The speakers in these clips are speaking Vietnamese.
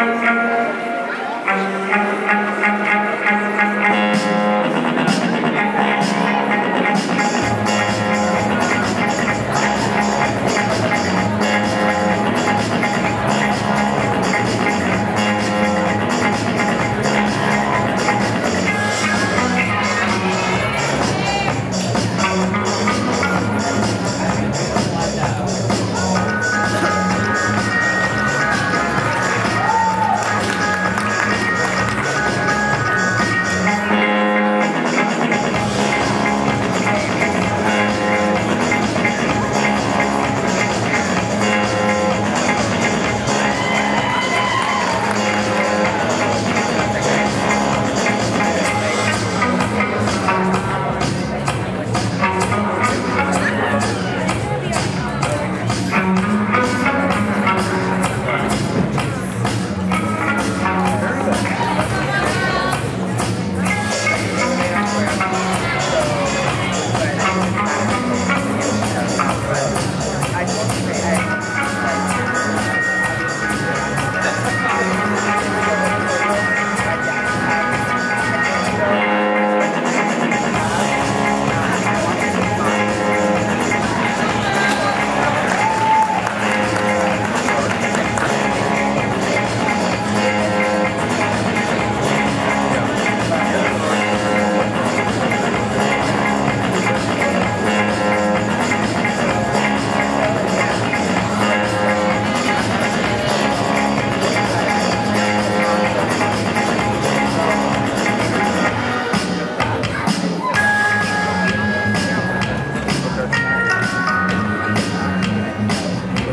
Thank you.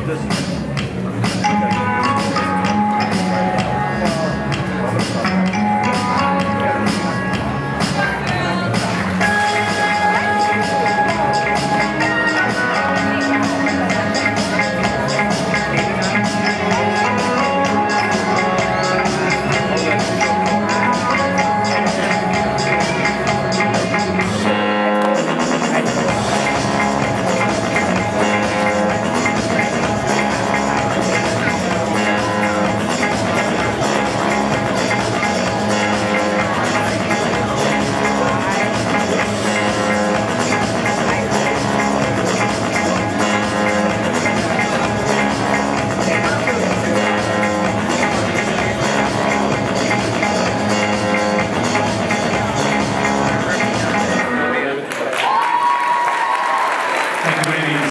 Unidas.